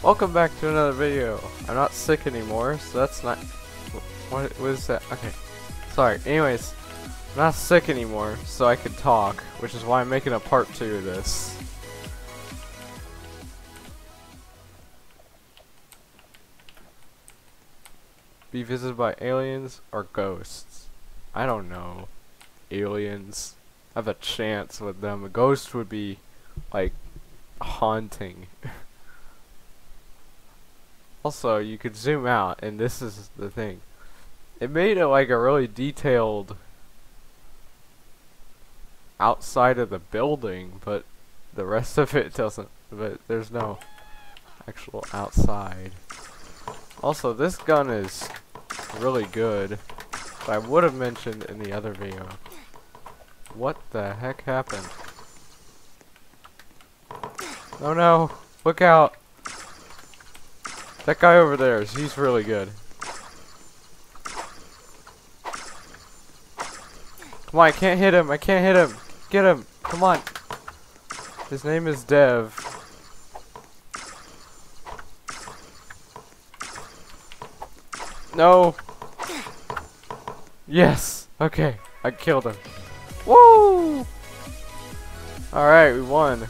Welcome back to another video. I'm not sick anymore, so that's not. What was that? Okay. Sorry. Anyways, I'm not sick anymore, so I can talk, which is why I'm making a part two of this. Be visited by aliens or ghosts? I don't know. Aliens. I have a chance with them. A ghost would be like haunting. also, you could zoom out, and this is the thing. It made it like a really detailed outside of the building, but the rest of it doesn't. But there's no actual outside. Also, this gun is really good. But I would have mentioned in the other video. What the heck happened? Oh no! Look out! That guy over there, he's really good. Come on, I can't hit him, I can't hit him! Get him! Come on! His name is Dev. No! Yes! Okay, I killed him. Woo! Alright, we won.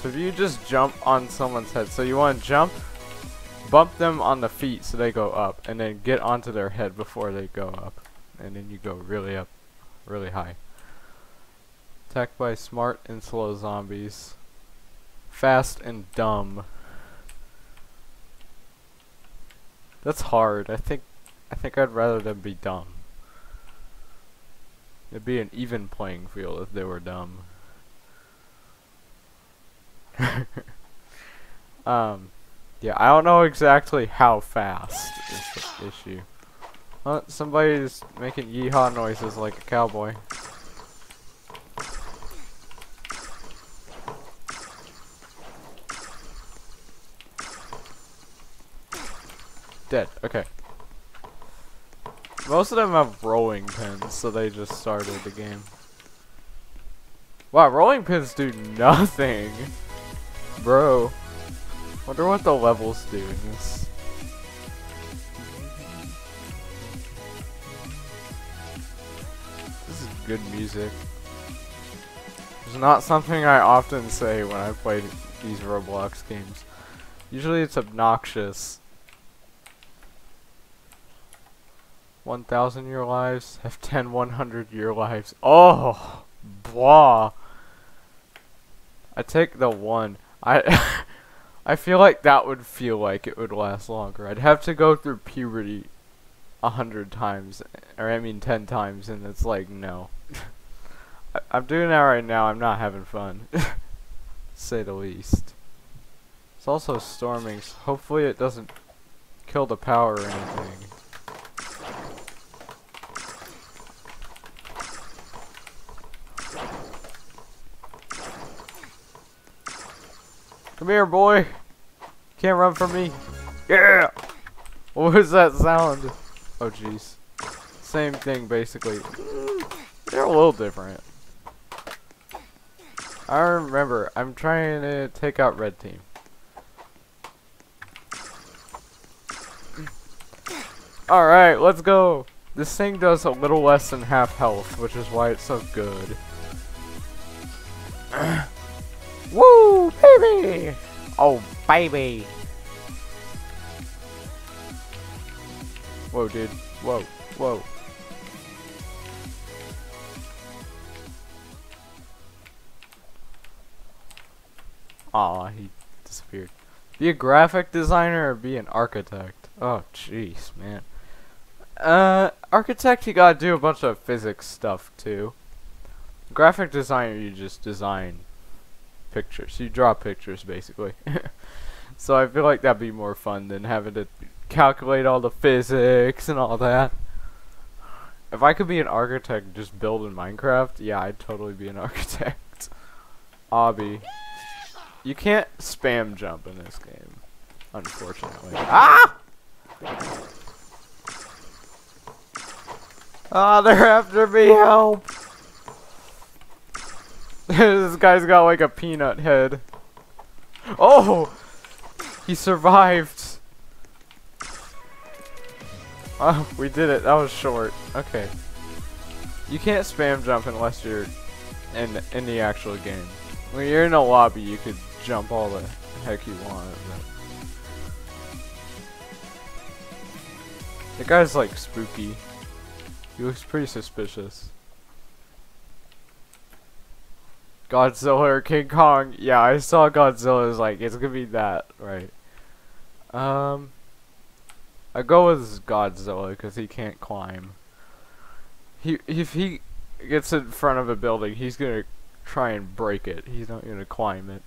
So if you just jump on someone's head, so you want to jump, bump them on the feet so they go up, and then get onto their head before they go up. And then you go really up, really high. Attacked by smart and slow zombies. Fast and dumb. That's hard. I think I think I'd rather them be dumb. It'd be an even playing field if they were dumb. um yeah, I don't know exactly how fast is the issue. Somebody's making yeehaw noises like a cowboy. Dead. Okay. Most of them have rolling pins, so they just started the game. Wow, rolling pins do nothing. Bro. Wonder what the levels do in this. This is good music. It's not something I often say when I play these Roblox games. Usually it's obnoxious. 1,000 year lives have 10 100 year lives. Oh, blah. I take the one. I I feel like that would feel like it would last longer. I'd have to go through puberty a hundred times, or I mean ten times, and it's like no. I, I'm doing that right now. I'm not having fun, say the least. It's also storming. So hopefully it doesn't kill the power or anything. Come here, boy. Can't run from me. Yeah. What was that sound? Oh, jeez. Same thing, basically. They're a little different. I remember. I'm trying to take out red team. Alright, let's go. This thing does a little less than half health, which is why it's so good. Woo, baby! Oh, baby! Whoa, dude. Whoa, whoa. Aw, he disappeared. Be a graphic designer or be an architect? Oh, jeez, man. Uh, architect, you gotta do a bunch of physics stuff, too. Graphic designer, you just design pictures. You draw pictures, basically. so I feel like that'd be more fun than having to calculate all the physics and all that. If I could be an architect just build in Minecraft, yeah, I'd totally be an architect. Obby. You can't spam jump in this game, unfortunately. Ah! Ah, they're after me, help! this guy's got like a peanut head. Oh! He survived! Oh, we did it. That was short. Okay. You can't spam jump unless you're in in the actual game. When you're in a lobby, you could jump all the heck you want. The guy's like spooky. He looks pretty suspicious. Godzilla or King Kong? Yeah, I saw Godzilla. Is like it's gonna be that, right? Um. I go with Godzilla because he can't climb. He if he gets in front of a building, he's gonna try and break it. He's not gonna climb it.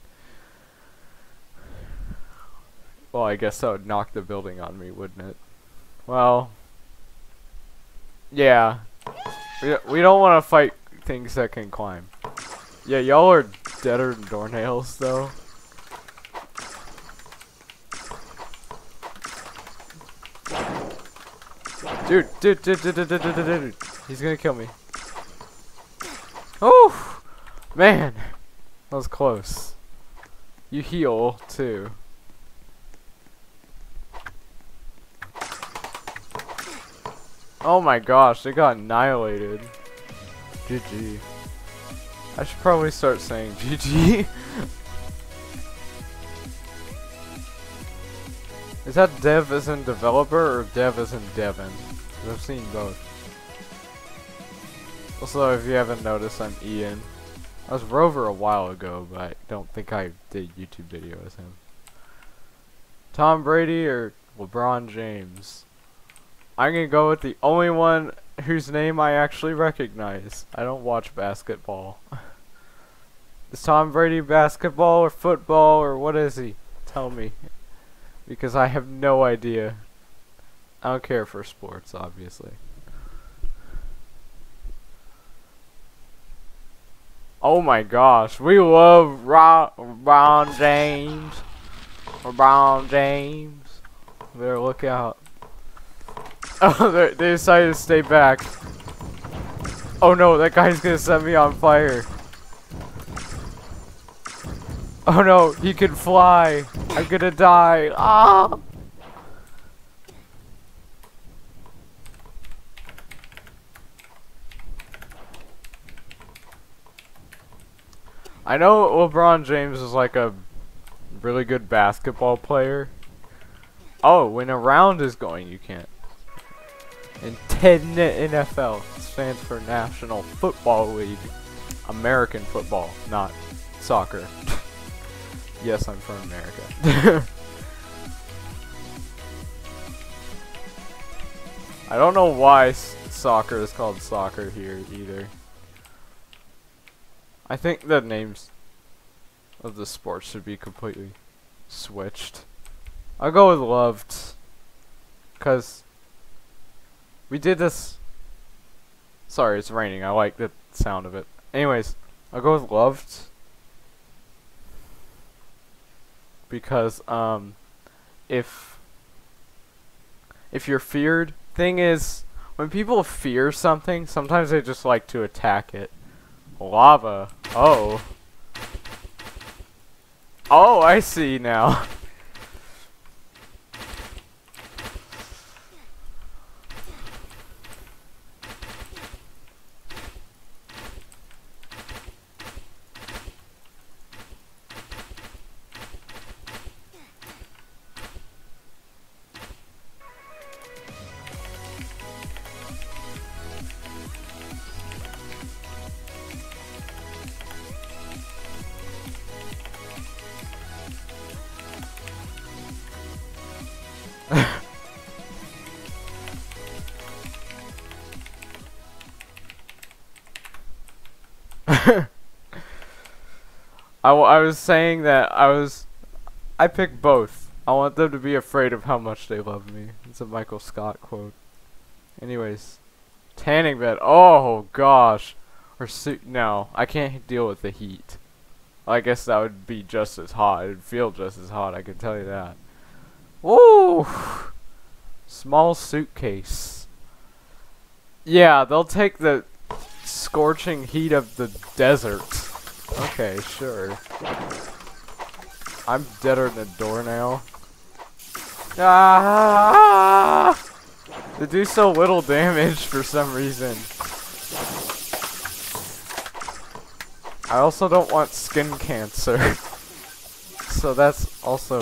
Well, I guess that would knock the building on me, wouldn't it? Well, yeah. We we don't want to fight things that can climb. Yeah, y'all are deader than doornails, though. Dude, dude, dude, dude, dude, dude, dude, dude, dude. He's gonna kill me. Oh, man. That was close. You heal, too. Oh my gosh, they got annihilated. GG. I should probably start saying GG. Is that dev as in developer or dev as in Devin? I've seen both. Also, if you haven't noticed, I'm Ian. I was Rover a while ago, but I don't think I did YouTube video as him. Tom Brady or LeBron James? I'm gonna go with the only one whose name I actually recognize. I don't watch basketball. is Tom Brady basketball or football or what is he? Tell me because I have no idea. I don't care for sports, obviously. Oh my gosh, we love Ron, Ron James. LeBron James. Better look out. Oh, they decided to stay back. Oh no, that guy's gonna set me on fire. Oh no, he can fly. I'm gonna die. Ah! I know LeBron James is like a really good basketball player. Oh, when a round is going, you can't. And 10 NFL stands for National Football League. American football, not soccer. Yes, I'm from America. I don't know why soccer is called soccer here either. I think the names of the sports should be completely switched. I'll go with loved. Because we did this. Sorry, it's raining. I like the sound of it. Anyways, I'll go with loved because um, if if you're feared, thing is when people fear something, sometimes they just like to attack it. Lava. Oh. Oh, I see now. I was saying that I was I picked both. I want them to be afraid of how much they love me. It's a Michael Scott quote. Anyways, tanning bed. Oh gosh, or suit. No, I can't deal with the heat. I guess that would be just as hot. It'd feel just as hot. I can tell you that. Woo! Small suitcase. Yeah, they'll take the scorching heat of the desert. Okay, sure. I'm deader than a doornail. Ah! They do so little damage for some reason. I also don't want skin cancer. so that's also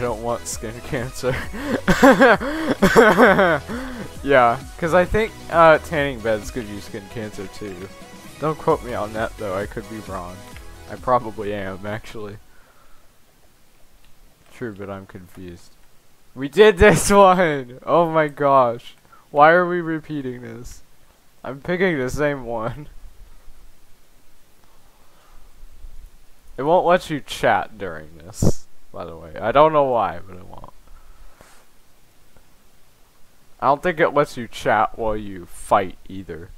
I don't want skin cancer. yeah, because I think uh, tanning beds could use skin cancer too. Don't quote me on that though, I could be wrong. I probably am, actually. True, but I'm confused. We did this one! Oh my gosh. Why are we repeating this? I'm picking the same one. It won't let you chat during this by the way. I don't know why, but it won't. I don't think it lets you chat while you fight either.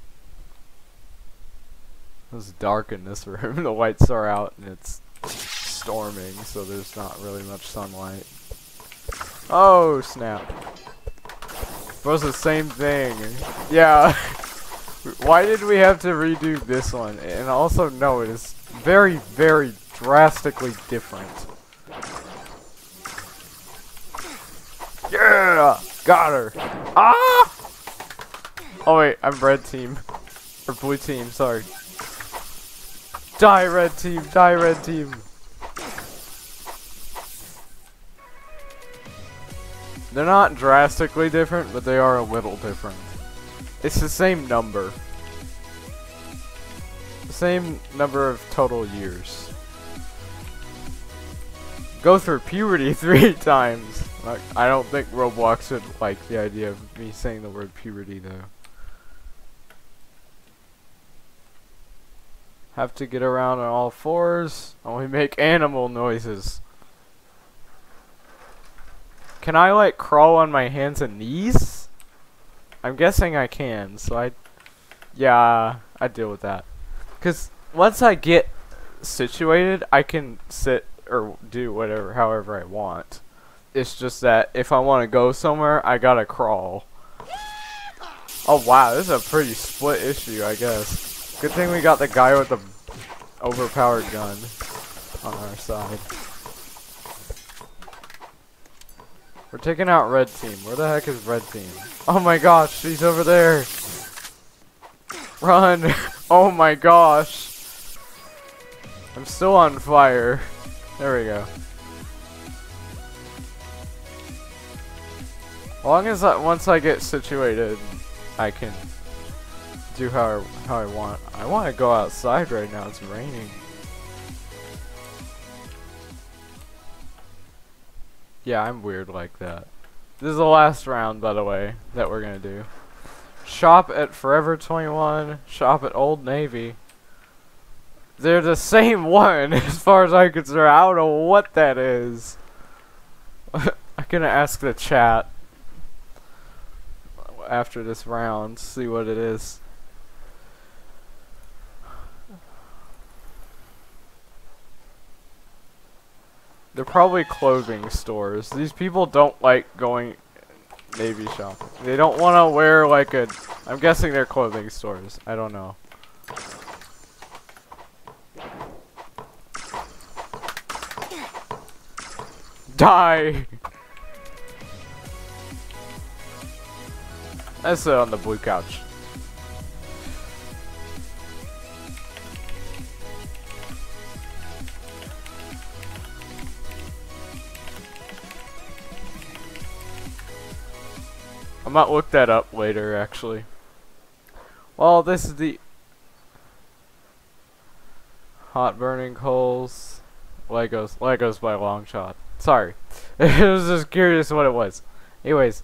It's dark in this room. the lights are out and it's storming, so there's not really much sunlight. Oh, snap. It was the same thing. Yeah. Why did we have to redo this one? And also, no, it is very, very drastically different. Yeah! Got her! Ah! Oh wait, I'm red team. Or blue team, sorry. Die red team, die red team! They're not drastically different, but they are a little different. It's the same number. The same number of total years. Go through puberty three times. Like, I don't think Roblox would like the idea of me saying the word puberty though. Have to get around on all fours. Only make animal noises. Can I like crawl on my hands and knees? I'm guessing I can, so I... Yeah, I deal with that. Because once I get situated, I can sit or do whatever, however I want. It's just that if I want to go somewhere, I gotta crawl. Oh wow, this is a pretty split issue, I guess. Good thing we got the guy with the overpowered gun on our side. We're taking out red team. Where the heck is red team? Oh my gosh, she's over there. Run. oh my gosh. I'm still on fire. There we go. Long as I, once I get situated, I can do how I, how I want. I want to go outside right now. It's raining. Yeah, I'm weird like that. This is the last round, by the way, that we're gonna do. Shop at Forever 21. Shop at Old Navy. They're the same one, as far as I'm concerned. I don't know what that is. I'm gonna ask the chat after this round, see what it is. They're probably clothing stores. These people don't like going Navy shopping. They don't want to wear like a... I'm guessing they're clothing stores. I don't know. Die! Let's sit uh, on the blue couch. I might look that up later, actually. Well, this is the hot burning coals. Legos, Legos by long shot. Sorry, I was just curious what it was. Anyways.